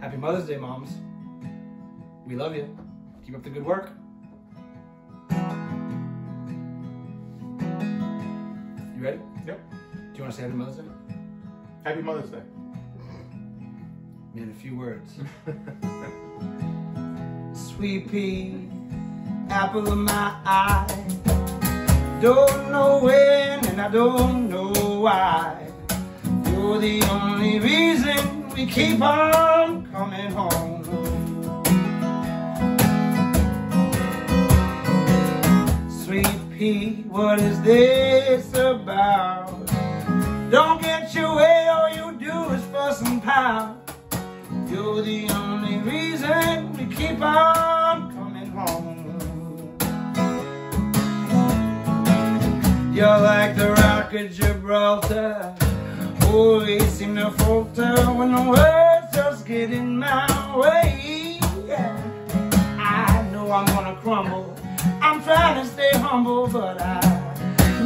Happy Mother's Day, moms. We love you. Keep up the good work. You ready? Yep. Do you want to say Happy Mother's Day? Happy Mother's Day. In a few words. Sweet pea, apple of my eye. Don't know when and I don't know why. You're the only reason we keep on coming home. Sweet pea, what is this about? Don't get your way, all you do is fuss and pout. You're the only reason we keep on coming home. You're like the rock of Gibraltar. Always seem to falter when the words just get in my way. I know I'm gonna crumble. I'm trying to stay humble, but I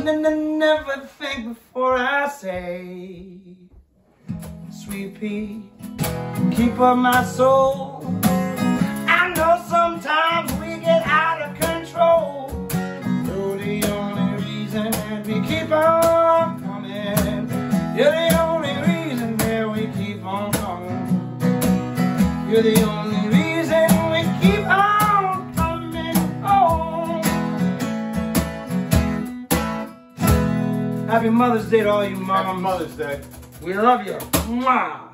never think before I say, Sweet pea, keep up my soul. I know sometimes we get out of control. You're the only reason that we keep on coming. You're the only reason we keep on coming home. Happy Mother's Day to all you Happy. Mother's Day. We love you. Mwah.